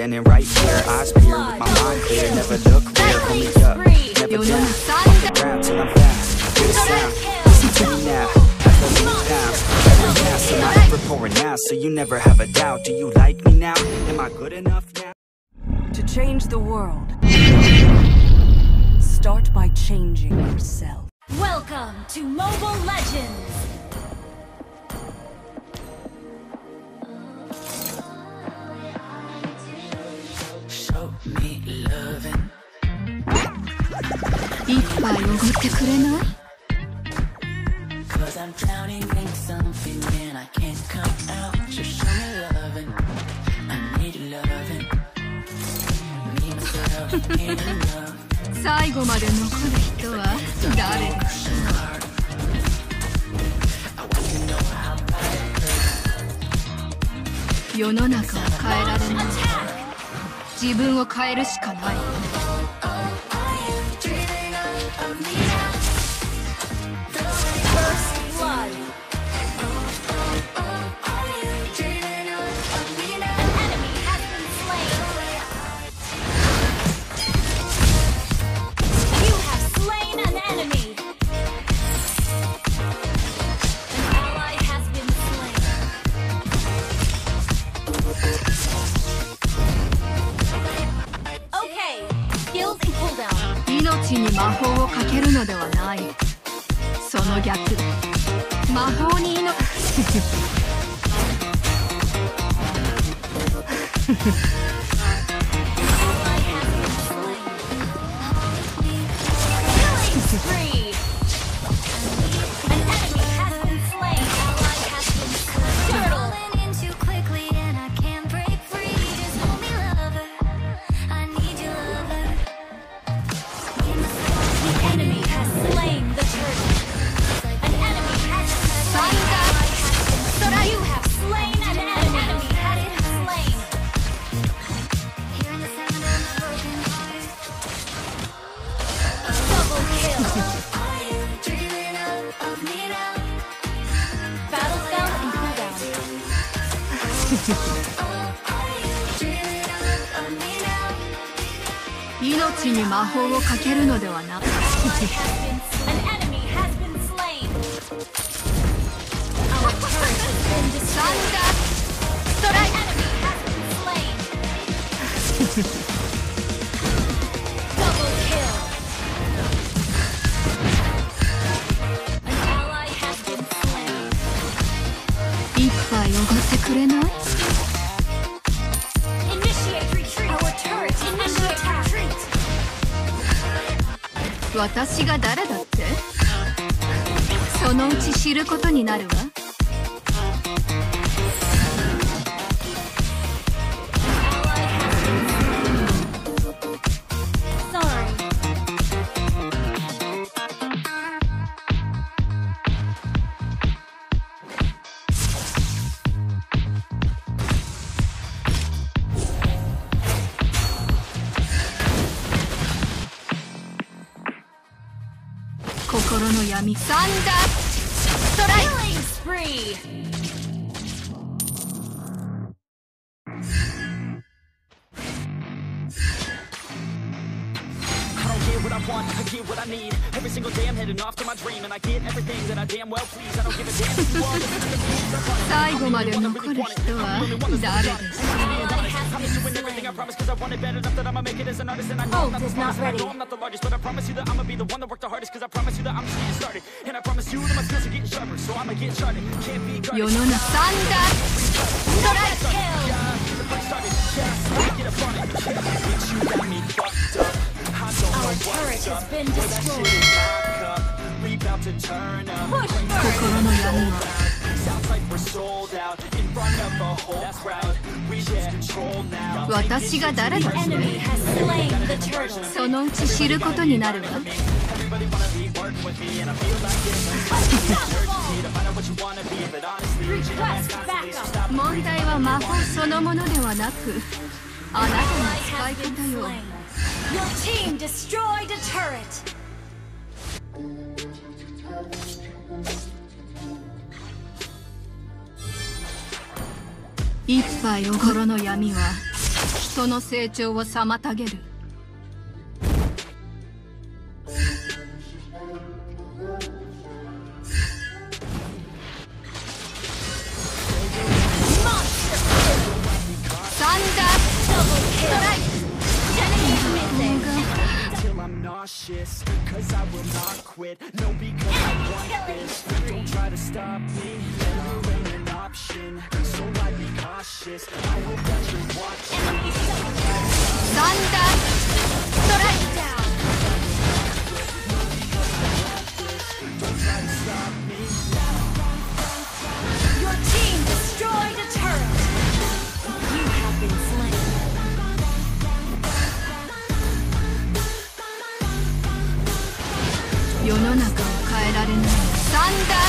standing right here. Eyes peer with my mind clear. Never look rear, pull me up. Never down. Round till I'm fast. Hear the sound. Listen to me now. As the lead down. Every mass in my ever pouring out. So you never have a doubt. Do you like me now? Am I good enough now? To change the world, start by changing yourself. Welcome to Mobile Legends! 最後まで残る人は誰？世の中を変えられない。自分を変えるしかない。魔法をかけるのではない。その逆。魔法に命 Ally 命に魔法をかけるのではなくて私が誰だって？そのうち知ることになるわ。闇サンダーストライ Killing spree. I don't get what I want, I get what I need. Every single day I'm heading off to my dream, and I get everything that I damn well please. I don't give a damn if you all listen to the rules. I want it. 最後まで残る人は誰でし ょ Ally has I'm been doing everything I slain. promise, cause I want it bad enough that I'ma make it as an artist. And I know I'm Ult not the is not smartest, and I ready. know I'm not the largest, but I promise you that I'ma be the one that worked the hardest. Cause I promise you that I'm just getting started. And I promise you that my skills are getting sharper, so I'ma get started. Can't be う guarded. 世の中サンダーストライ Kill. The first started, yes, get up on it. Yeah, bitch, you got me fucked up. I don't know Our what's turret has up. been That shit destroyed. is my cup. We bout to turn up. Push 心 first. の闇は Sounds like we're sold out in front of a whole crowd. 私が誰だ.そのうち知ることになるわ.問題は魔法そのものではなくあなたの使い方よ. Your team destroyed a turret. 一杯心の闇は一その成長を妨げるサンダーストライク nauseous Cause I will not quit No because I want this Don't try to stop me Never ain't an option So I be cautious I hope that you're watching 世の中を変えられないサンダー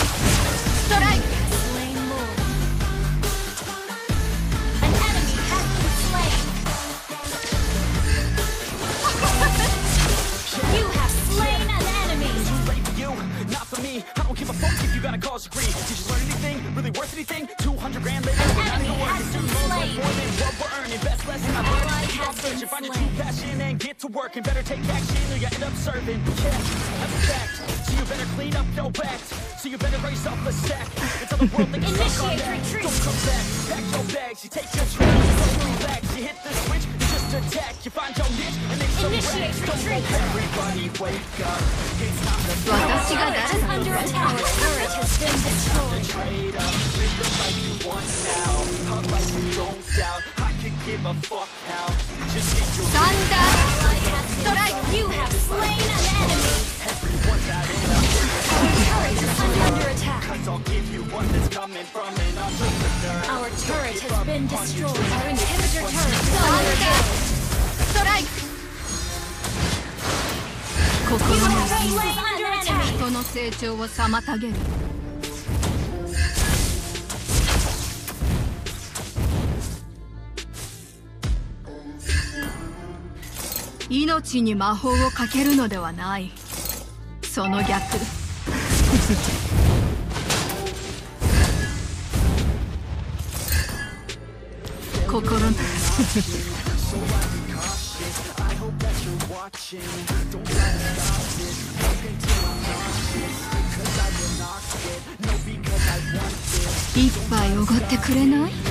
anything? Really worth anything? 200 grand later we're not enemy even has working been Two more than what we're earning. Best lesson I've learned. Ally is keep on has been searching. Find your true passion and get to work. And better take action or you end up serving. Yeah, that's a fact So you better clean up your act So you better raise up a stack. And tell the world that you're stuck on that. Don't come back, pack your bags. You take your relax You hit the switch, under attack. You find your niche and it's Initiate a retreat. Everybody wake up. It's time to under attack. Turret has been destroyed. Trade up. Live the life you want now. Hug like you don't doubt. I can give a fuck now. Just get your Thunder. Strike. You have slain an enemy. Our turret is under attack. Cause I'll give you one that's coming from an entrepreneur Our turret has been destroyed. Our inhibitor turret is under attack. ストライク心 You have slain an enemy. 人の成長を妨げる命に魔法をかけるのではないその逆心の。一杯おごってくれない？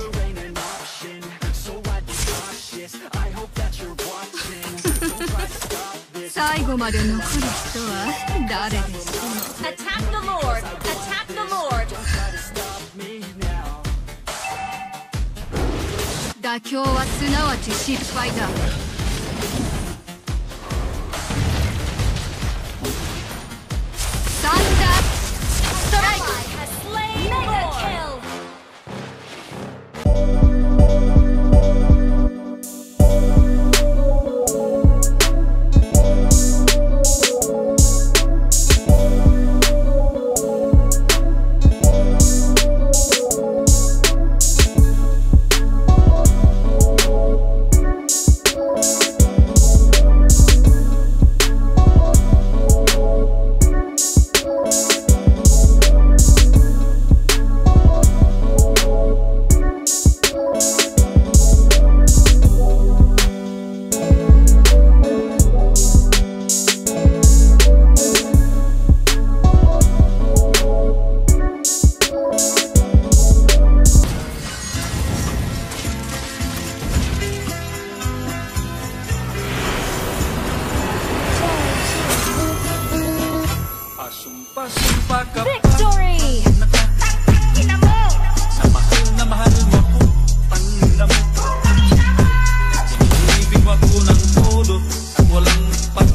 後まで残る人は誰でしょう Attack the Lord. Attack the Lord. 妥協はすなわち失敗だ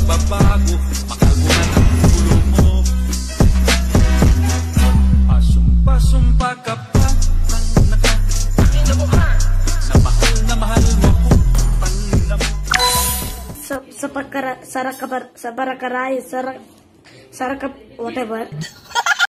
pagbabago Makalmo na ang ulo mo. Pasumpa-sumpa ka pa. Panaka Na mahal na mahal mo ako Panlam Sa, sa, pagkara, sa, rakar, sa barakarayan Sa, rak, sa rakap, whatever.